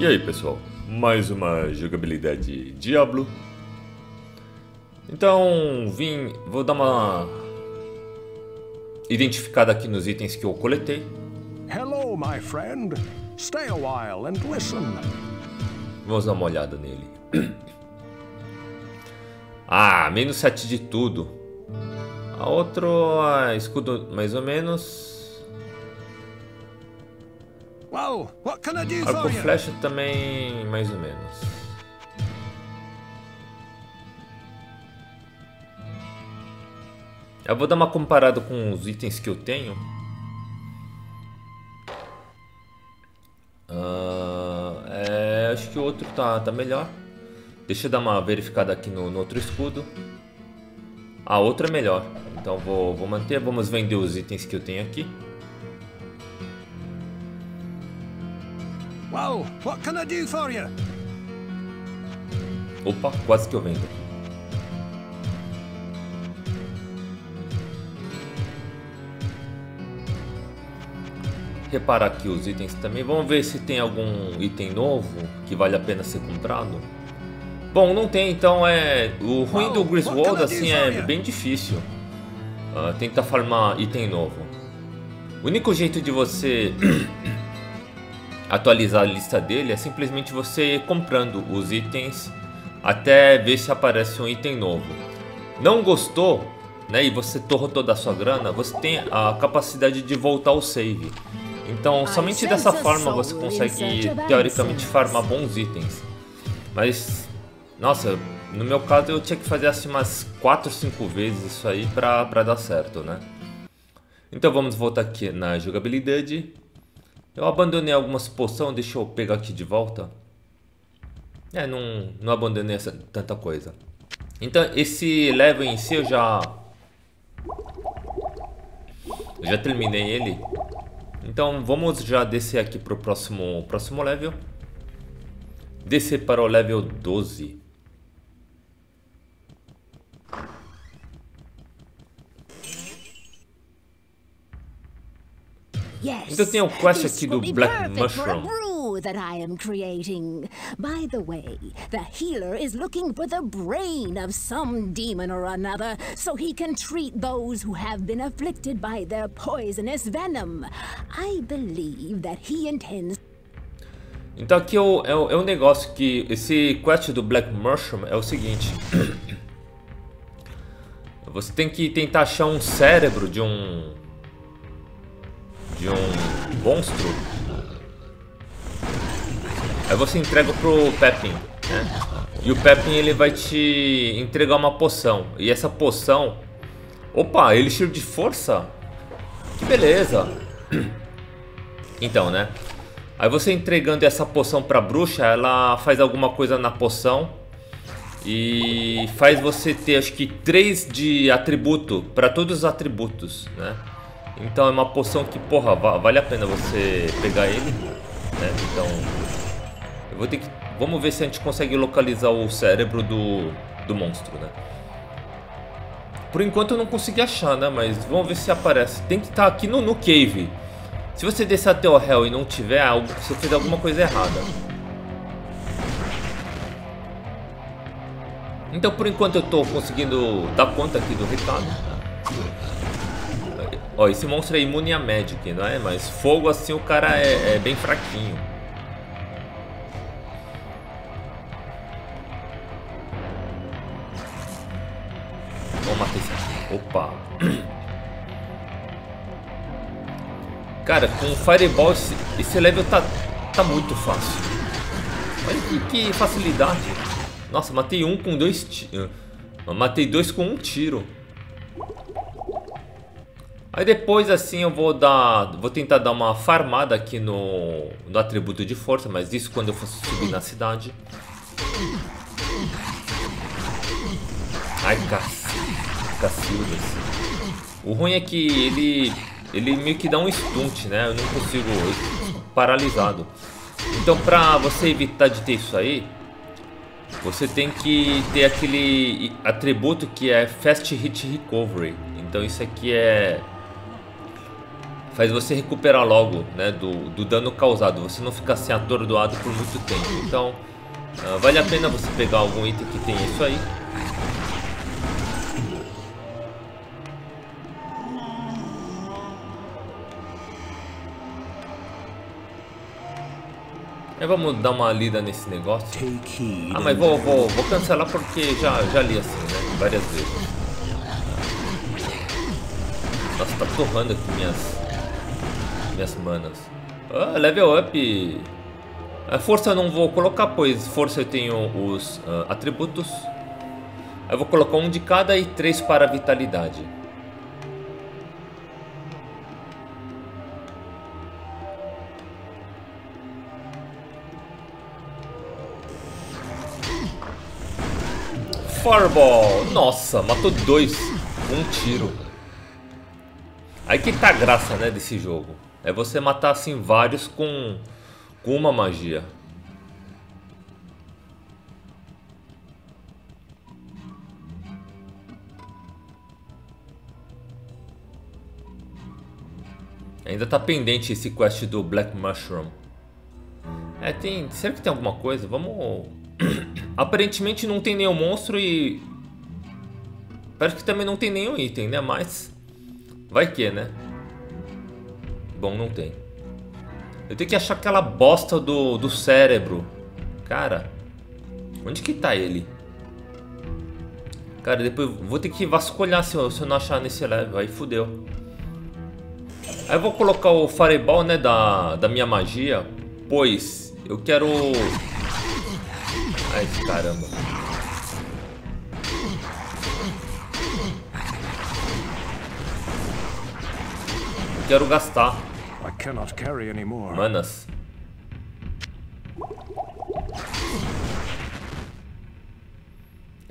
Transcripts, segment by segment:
E aí pessoal, mais uma jogabilidade Diablo. Então vim, vou dar uma identificada aqui nos itens que eu coletei. Hello, my friend. Stay a while and listen. Vamos dar uma olhada nele. Ah, menos 7 de tudo. A outro ah, escudo mais ou menos. Well, what can I do Arco for you? flecha também mais ou menos. Eu vou dar uma comparada com os itens que eu tenho. Ah, é, acho que o outro tá, tá melhor. Deixa eu dar uma verificada aqui no, no outro escudo. A outra é melhor. Então vou, vou manter. Vamos vender os itens que eu tenho aqui. Well, what can I do for you? Opa, quase que eu vendo. Reparar aqui os itens também. Vamos ver se tem algum item novo que vale a pena ser comprado. Bom, não tem, então é. O ruim do Griswold assim é bem difícil. Ah, tentar farmar item novo. O único jeito de você atualizar a lista dele é simplesmente você comprando os itens até ver se aparece um item novo. Não gostou, né, e você torrou toda a sua grana, você tem a capacidade de voltar ao save. Então, somente dessa forma você consegue teoricamente farmar bons itens. Mas, nossa, no meu caso eu tinha que fazer assim umas 4, 5 vezes isso aí pra, pra dar certo, né? Então vamos voltar aqui na jogabilidade. Eu abandonei algumas poções, deixa eu pegar aqui de volta. É, não, não abandonei essa, tanta coisa. Então, esse level em si eu já... Eu já terminei ele. Então, vamos já descer aqui pro próximo, próximo level. Descer para o level 12. Então tem o quest this aqui do Black Mushroom. that I am creating. By the way, the healer is looking for the brain of some demon or another so he can treat those who have been afflicted by their poisonous venom. I believe that he intends Então aqui é o, é, o, é o negócio que esse quest do Black Mushroom é o seguinte. Você tem que tentar achar um cérebro de um de um monstro. Aí você entrega pro Pepin, né? E o Pepin ele vai te entregar uma poção. E essa poção, opa, ele cheio de força. Que beleza. Então, né? Aí você entregando essa poção pra bruxa, ela faz alguma coisa na poção e faz você ter acho que 3 de atributo para todos os atributos, né? Então é uma poção que, porra, va- vale a pena você pegar ele, né? Então eu vou ter que vamos ver se a gente consegue localizar o cérebro do do monstro, né? Por enquanto eu não consegui achar, né? Mas vamos ver se aparece. Tem que estar aqui no, no cave. Se você descer até o réu e não tiver, algo- você fez alguma coisa errada. Então por enquanto eu tô conseguindo dar conta aqui do recado. Ó, esse monstro é imune a Magic, não é? Mas fogo assim o cara é, é bem fraquinho. Vamos matar esse aqui. Opa! Cara, com o Fireball esse, esse level tá, tá muito fácil. Olha que, que facilidade. Nossa, matei um com dois tiros. Matei dois com um tiro. Aí depois assim eu vou dar. Vou tentar dar uma farmada aqui no, no atributo de força, mas isso quando eu for subir na cidade. Ai, cac- cacildas. O ruim é que ele. Ele meio que dá um stunt, né? Eu não consigo. eu paralisado. Então pra você evitar de ter isso aí. Você tem que ter aquele atributo que é Fast Hit Recovery. Então isso aqui é faz você recuperar logo, né, do, do dano causado. Você não fica assim atordoado por muito tempo. Então, uh, vale a pena você pegar algum item que tem isso aí. É, vamos dar uma lida nesse negócio. Ah, mas vou, vou, vou cancelar porque já, já li assim, né? Várias vezes. Nossa, tá torrando aqui minhas minhas manas. Ah, level up. A força eu não vou colocar, pois força eu tenho os uh, atributos. Eu vou colocar um de cada e três para vitalidade. Fireball! Nossa, matou dois. Um tiro. Aí que tá a graça, né, desse jogo. É você matar assim vários com, com uma magia. Ainda tá pendente esse quest do Black Mushroom. É, tem. Será que tem alguma coisa? Vamos. Aparentemente não tem nenhum monstro e. Parece que também não tem nenhum item, né? Mas. Vai que, né? Bom, não tem. Eu tenho que achar aquela bosta do, do cérebro. Cara, onde que tá ele? Cara, depois vou ter que vasculhar se eu, se eu não achar nesse level. Aí fudeu. Aí eu vou colocar o Fireball, né, da, da minha magia. Pois eu quero... Ai, caramba. Quero gastar. Manas.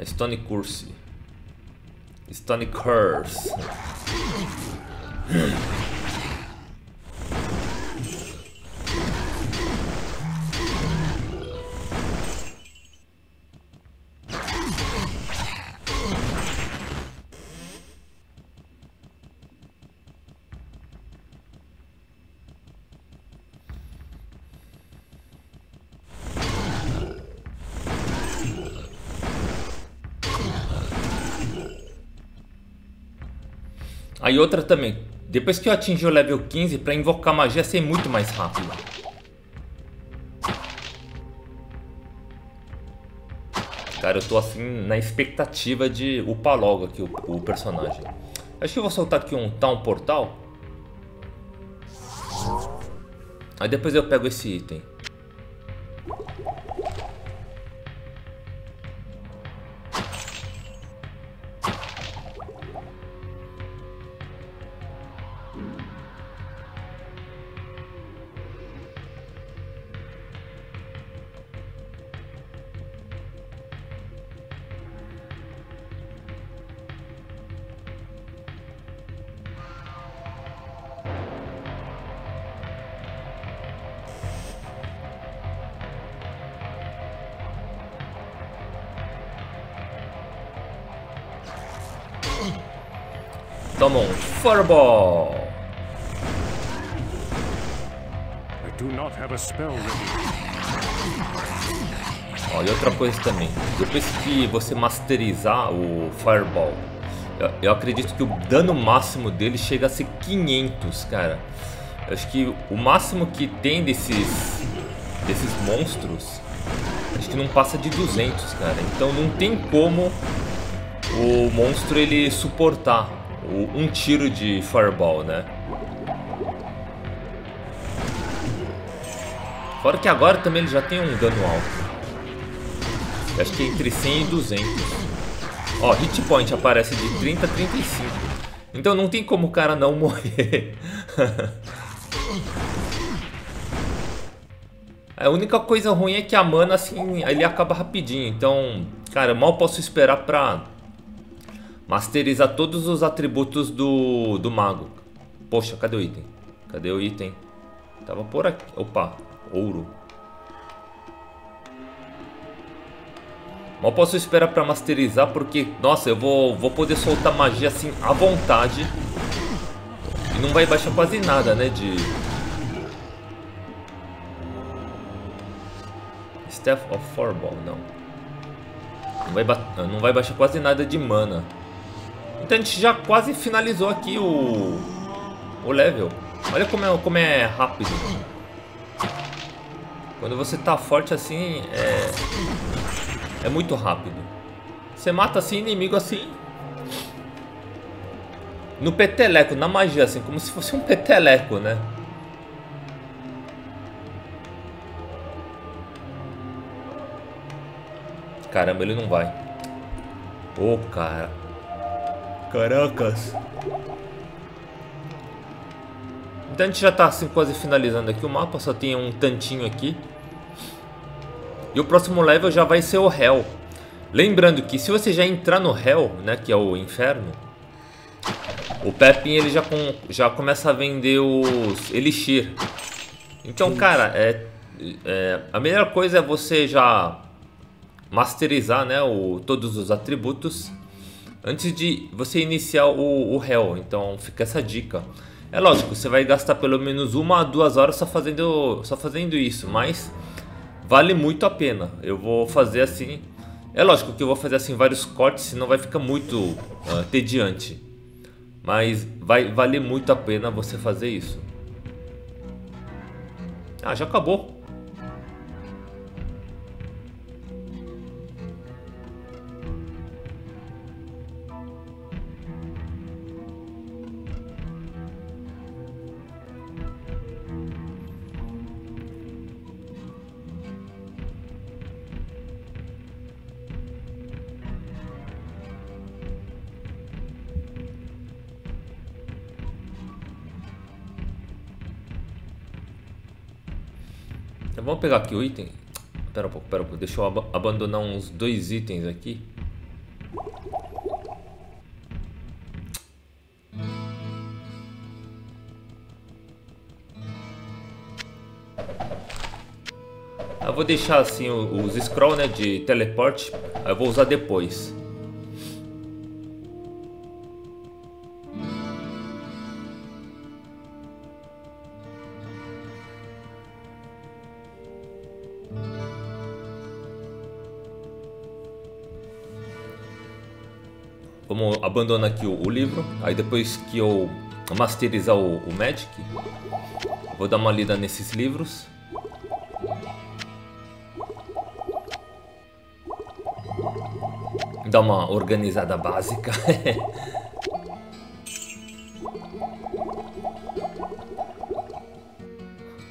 Stone Curse. Stone Curse. Aí outra também. Depois que eu atingir o level 15, para invocar magia ser muito mais rápido. Cara, eu tô assim na expectativa de upar logo aqui o, o personagem. Acho que eu vou soltar aqui um Town Portal. Aí depois eu pego esse item. Toma um Fireball. I do not have a spell ready. Ó, e outra coisa também, depois que você masterizar o Fireball, eu, eu, acredito que o dano máximo dele chega a ser 500, cara. Eu acho que o máximo que tem desses, desses monstros, acho que não passa de 200, cara. Então não tem como o monstro ele suportar um tiro de Fireball, né? Fora que agora também ele já tem um dano alto. Acho que é entre 100 e 200. Ó, hit point aparece de 30 a 35. Então não tem como o cara não morrer. a única coisa ruim é que a mana, assim, ele acaba rapidinho. Então, cara, mal posso esperar pra Masteriza todos os atributos do, do mago. Poxa, cadê o item? Cadê o item? Tava por aqui. Opa, ouro. Mal posso esperar pra masterizar porque, nossa, eu vou, vou poder soltar magia assim à vontade. E não vai baixar quase nada, né, de... Staff of Forball, não. Não vai, não vai baixar quase nada de mana. Então a gente já quase finalizou aqui o, o level. Olha como é, como é rápido. Quando você tá forte assim, é, é muito rápido. Você mata assim, inimigo assim. No peteleco, na magia, assim, como se fosse um peteleco, né? Caramba, ele não vai. Ô, oh, cara. Caracas. Então a gente já está assim, quase finalizando aqui o mapa, só tem um tantinho aqui. E o próximo level já vai ser o Hell. Lembrando que se você já entrar no Hell, né, que é o inferno, o Pepin ele já, com, já começa a vender os Elixir. Então, cara, é, é, a melhor coisa é você já masterizar né, o, todos os atributos antes de você iniciar o, o Hell. Então, fica essa dica. É lógico, você vai gastar pelo menos uma a duas horas só fazendo, só fazendo isso, mas vale muito a pena. Eu vou fazer assim. É lógico que eu vou fazer assim vários cortes, senão vai ficar muito uh, tediante. Mas vai valer muito a pena você fazer isso. Ah, já acabou. Então, vamos pegar aqui o item. Pera um pouco, pera um pouco. Deixa eu ab abandonar uns dois itens aqui. Eu vou deixar assim os scroll né, de teleporte. Eu vou usar depois. Vamos abandonar aqui o, o, livro. Aí depois que eu masterizar o, o Magic, vou dar uma lida nesses livros. Dar uma organizada básica.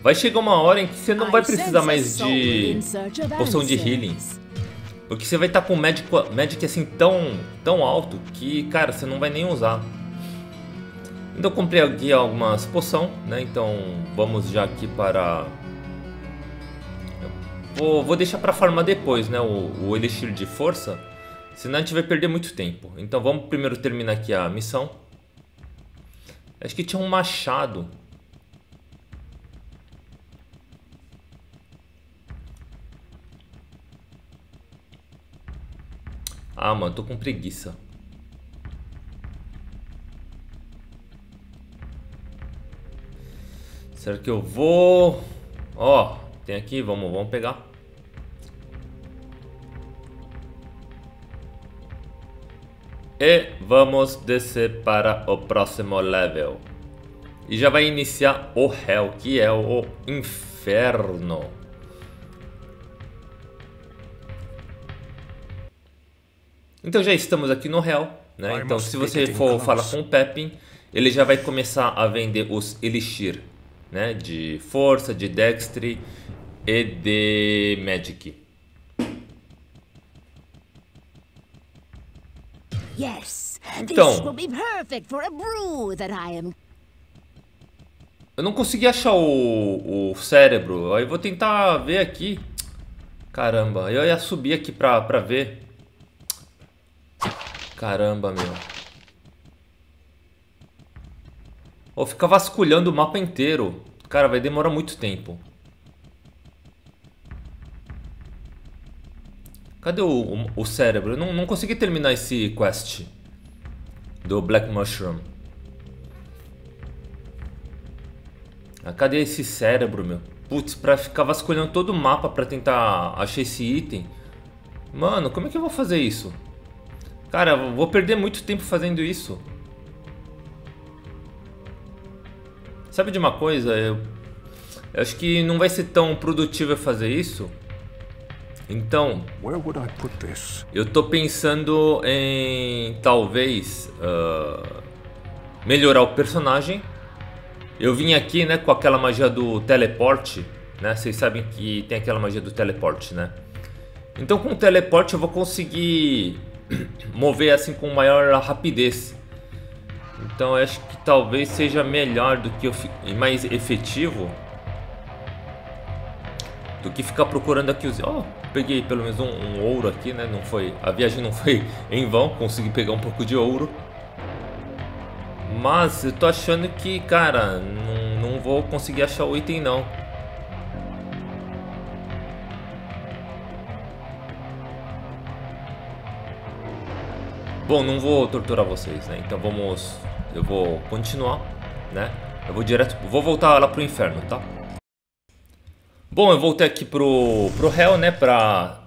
Vai chegar uma hora em que você não vai precisar mais de poção de healing. Porque você vai estar com o Magic, Magic assim tão, tão alto que, cara, você não vai nem usar. Então eu comprei aqui algumas poção, né? Então vamos já aqui para... Vou, vou deixar para farmar depois, né? O, o Elixir de Força. Senão a gente vai perder muito tempo. Então vamos primeiro terminar aqui a missão. Acho que tinha um machado. Ah, mano, tô com preguiça. Será que eu vou... Ó, tem aqui, vamos, vamos pegar. E vamos descer para o próximo level. E já vai iniciar o Hell, que é o Inferno. Então já estamos aqui no Hell, né? Então se você for falar com o Pepin, ele já vai começar a vender os Elixir, né? De força, de dextre e de magic. Yes, então, eu não consegui achar o, o cérebro. Aí vou tentar ver aqui. Caramba, eu ia subir aqui pra, pra ver. Caramba, meu. Vou ficar vasculhando o mapa inteiro. Cara, vai demorar muito tempo. Cadê o, o, o cérebro? Eu não, não consegui terminar esse quest do Black Mushroom. Ah, Cadê esse cérebro, meu? Putz, pra ficar vasculhando todo o mapa pra tentar achar esse item. Mano, como é que eu vou fazer isso? Cara, eu vou perder muito tempo fazendo isso. Sabe de uma coisa? Eu, eu acho que não vai ser tão produtivo eu fazer isso. Então, Where would I put this? eu tô pensando em talvez ah, melhorar o personagem. Eu vim aqui, né, com aquela magia do teleporte, né? Vocês sabem que tem aquela magia do teleporte, né? Então com o teleporte eu vou conseguir mover assim com maior rapidez. Então acho que talvez seja melhor do que mais efetivo do que ficar procurando aqui os. Ó, peguei pelo menos um, um ouro aqui, né? Não foi a viagem não foi em vão, consegui pegar um pouco de ouro. Mas eu tô achando que, cara, não, não vou conseguir achar o item não. Bom, não vou torturar vocês, né? Então vamos, eu vou continuar, né? Eu vou direto, vou voltar lá pro inferno, tá? Bom, eu voltei aqui pro pro Hell, né, pra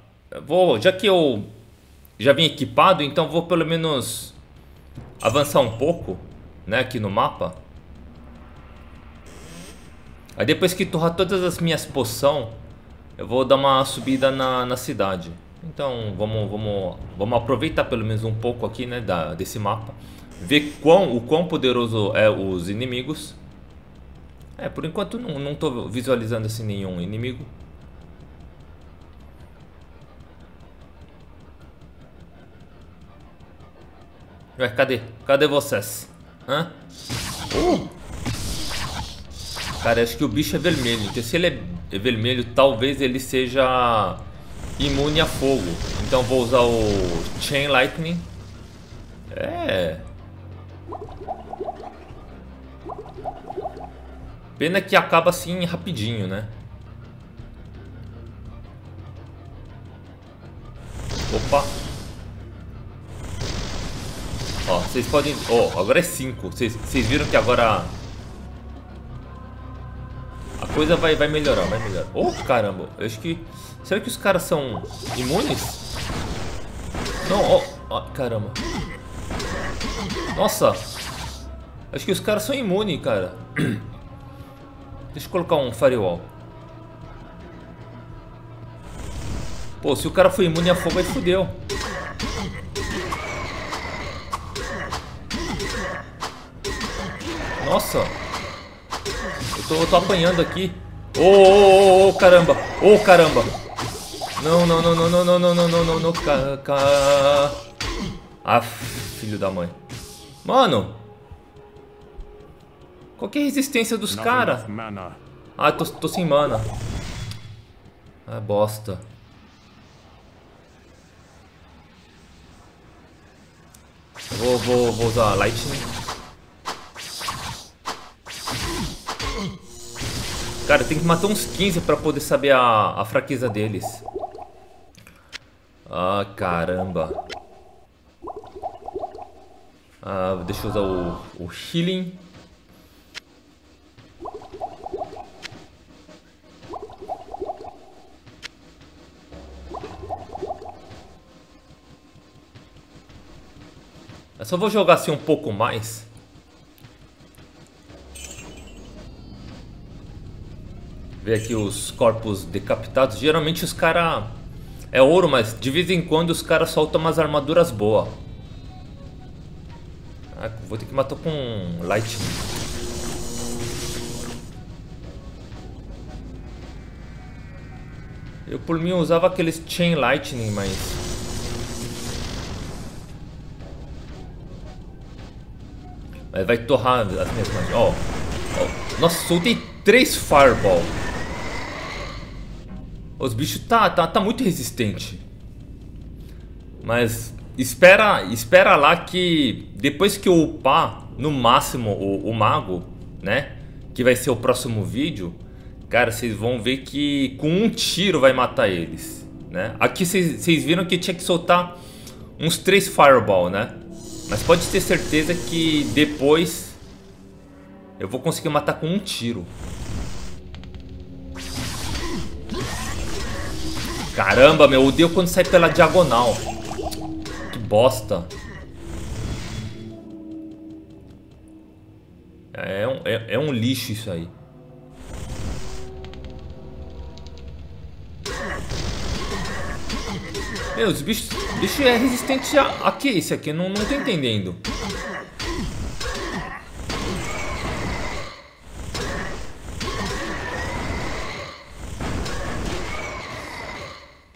vou, já que eu já vim equipado, então vou pelo menos avançar um pouco, né, aqui no mapa. Aí depois que torrar todas as minhas poção, eu vou dar uma subida na, na cidade. Então vamos, vamos, vamos aproveitar pelo menos um pouco aqui, né, da, desse mapa. Ver quão, o quão poderoso é os inimigos. É, por enquanto não, não tô visualizando assim nenhum inimigo. Ué, cadê? Cadê vocês? Hã? Uh! Cara, acho que o bicho é vermelho. Então se ele é- vermelho, talvez ele seja imune a fogo. Então vou usar o Chain Lightning. É. Pena que acaba assim rapidinho, né? Opa. Ó, vocês podem... Ó, agora é 5. Vocês viram que agora... A coisa vai, vai melhorar, vai melhorar. Oh, caramba. Eu acho que... Será que os caras são imunes? Não, ó... ó, caramba. Nossa. Acho que os caras são imunes, cara. Deixa eu colocar um firewall. Pô, se o cara foi imune a fogo, aí fudeu. Nossa. Eu tô, eu tô apanhando aqui. Ô, ô, ô, ô, caramba. Ô, caramba. Não, não, não, não, não, não, não, não, não, não, não, ca, ca... Ah, filho da mãe. Mano. Qual que é a resistência dos caras? Ah, tô, tô sem mana. Ah, bosta. Vou, vou, vou usar Lightning. Cara, tem que matar uns 15 pra poder saber a, a fraqueza deles. Ah, caramba. Ah, deixa eu usar o, o Healing. Eu só vou jogar assim um pouco mais. Ver aqui os corpos decapitados. Geralmente os caras... É ouro, mas de vez em quando os caras soltam umas armaduras boas. Ah, vou ter que matar com lightning. Eu por mim usava aqueles chain lightning, mas Mas vai torrar as minhas magias. Ó, ó. Nossa, soltei três fireball. Os bichos tá, tá, tá muito resistente. Mas espera, espera lá que depois que eu upar no máximo o, o mago, né? Que vai ser o próximo vídeo. Cara, vocês vão ver que com um tiro vai matar eles, né? Aqui vocês viram que tinha que soltar uns três fireball, né? Mas pode ter certeza que depois eu vou conseguir matar com um tiro. Caramba, meu, odeio quando sai pela diagonal. Que bosta. É um, é, é um lixo isso aí. Meu, os bichos, bicho é resistente a, a que esse aqui? Não, não tô entendendo.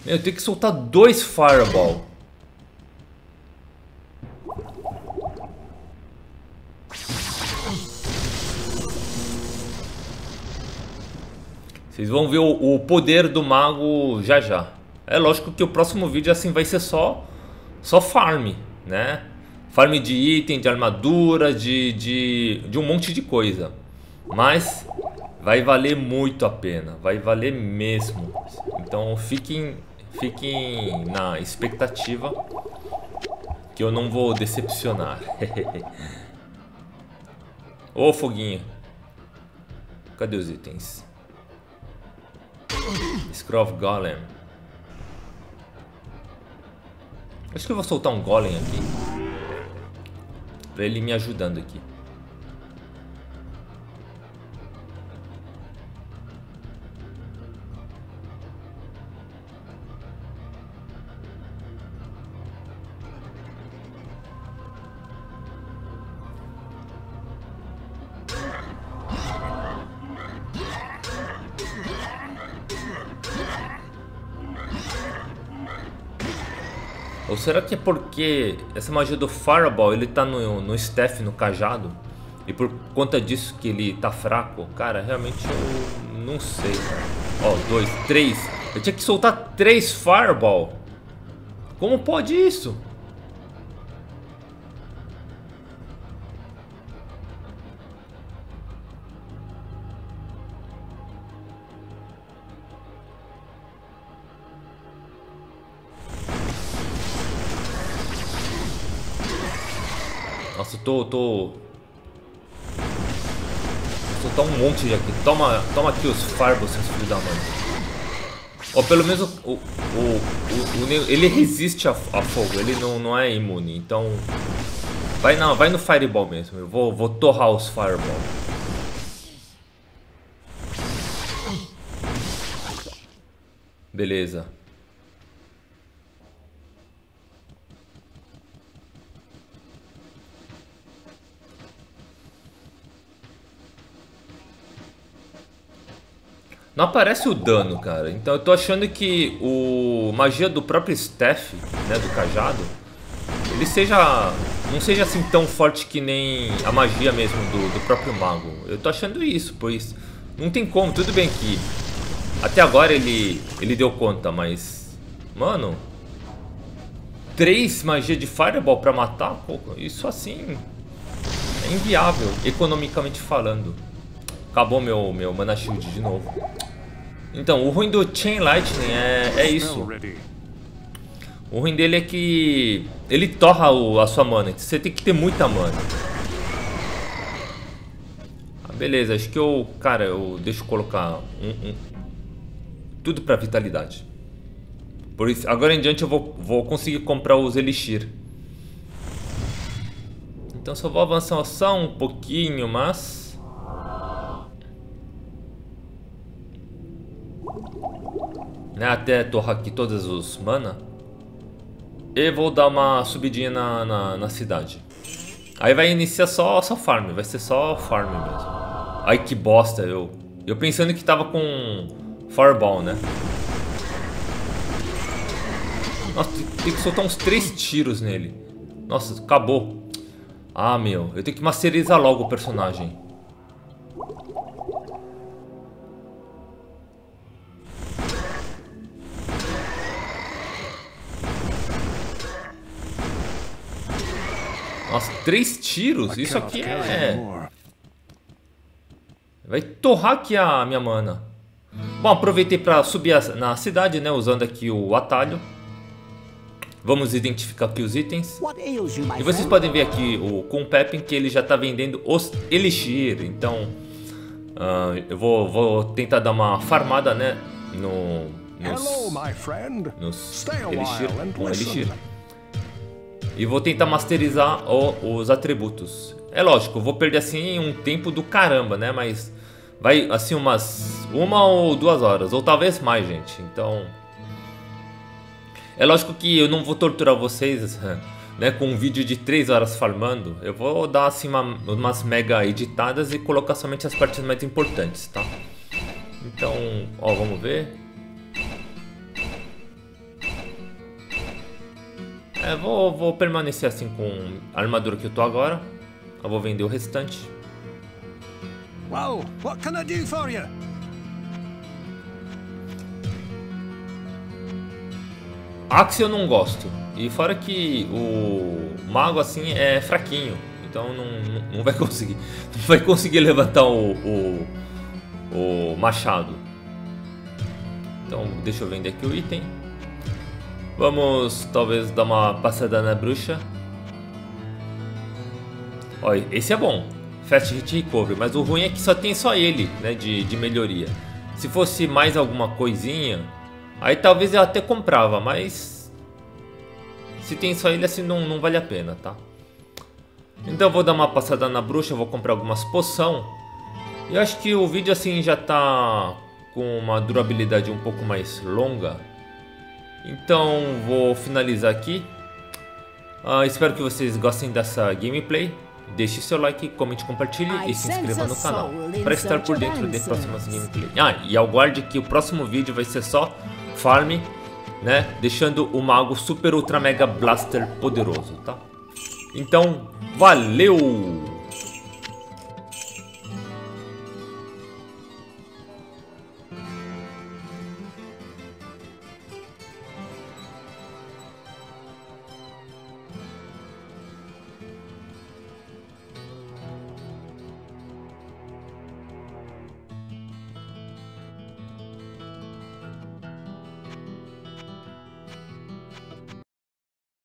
Eu tenho que soltar dois Fireball. Vocês vão ver o, poder do mago já já. É lógico que o próximo vídeo assim vai ser só só farm, né? Farm de item, de armadura, de, de, de um monte de coisa. Mas vai valer muito a pena, vai valer mesmo. Então fiquem, fiquem na expectativa que eu não vou decepcionar. Ô foguinho, cadê os itens? Scrov Golem. Acho que eu vou soltar um Golem aqui. Pra ele me ajudando aqui. Será que é porque essa magia do Fireball ele tá no, no staff, no cajado? E por conta disso que ele tá fraco? Cara, realmente eu não sei. Ó, dois, três. Eu tinha que soltar três Fireball. Como pode isso? Nossa, tô, tô... Soltar um monte aqui. Toma, toma aqui os Fireballs, seus filhos da mãe. Ó, pelo menos o, o, o, o, ele resiste a, a, fogo, ele não, não é imune, então... Vai, não, vai no Fireball mesmo, eu vou, vou torrar os Fireball. Beleza. Não aparece o dano, cara. Então eu tô achando que o magia do próprio staff, né, do cajado, ele seja não seja assim tão forte que nem a magia mesmo do, do próprio mago. Eu tô achando isso, pois não tem como. Tudo bem que até agora ele ele deu conta, mas mano, três magia de fireball para matar, pô, isso assim é inviável economicamente falando. Acabou meu, meu Mana Shield de novo. Então, o ruim do Chain Lightning é, é isso. O ruim dele é que ele torra o, a sua mana. Você tem que ter muita mana. Ah, beleza, acho que eu... Cara, eu deixo colocar um, um, tudo pra vitalidade. Por isso, agora em diante eu vou, vou conseguir comprar os Elixir. Então só vou avançar só um pouquinho, mas... né, até torrar aqui todos os mana. E vou dar uma subidinha na, na, na, cidade. Aí vai iniciar só, só farm, vai ser só farm mesmo. Ai que bosta, eu, eu pensando que tava com Fireball, né? Nossa, tem que soltar uns três tiros nele. Nossa, acabou. Ah, meu, eu tenho que masterizar logo o personagem. Nossa, três tiros? Isso aqui é... Vai torrar aqui a minha mana. Bom, aproveitei para subir na cidade, né? Usando aqui o atalho. Vamos identificar aqui os itens. E vocês podem ver aqui o com Pepin que ele já está vendendo os Elixir. Então, uh, eu vou, vou, tentar dar uma farmada, né? No, Hello, nos, my friend. nos Stay a Elixir, while and com Elixir. E vou tentar masterizar o- os atributos. É lógico, vou perder assim um tempo do caramba, né? Mas vai assim umas uma ou duas horas, ou talvez mais, gente. Então é lógico que eu não vou torturar vocês, né? Com um vídeo de 3 horas farmando. Eu vou dar assim uma- umas mega editadas e colocar somente as partes mais importantes, tá? Então, ó, vamos ver. É, vou, vou permanecer assim com a armadura que eu tô agora. Eu vou vender o restante. Well, what can I do for you? Axe eu não gosto. E fora que o mago assim é fraquinho. Então não, não- não vai conseguir. Não vai conseguir levantar o, o, o machado. Então deixa eu vender aqui o item. Vamos talvez dar uma passada na bruxa. Olha, esse é bom. Fast Hit Recovery, mas o ruim é que só tem só ele, né, de, de melhoria. Se fosse mais alguma coisinha, aí talvez eu até comprava, mas se tem só ele assim não, não vale a pena, tá? Então eu vou dar uma passada na bruxa, vou comprar algumas poção. E acho que o vídeo assim já tá com uma durabilidade um pouco mais longa. Então vou finalizar aqui. Ah, espero que vocês gostem dessa gameplay. Deixe seu like, comente, compartilhe e se inscreva no canal para estar por dentro de próximas gameplays. Ah, e aguarde que o próximo vídeo vai ser só farm, né? Deixando o mago super ultra mega blaster poderoso, tá? Então, valeu!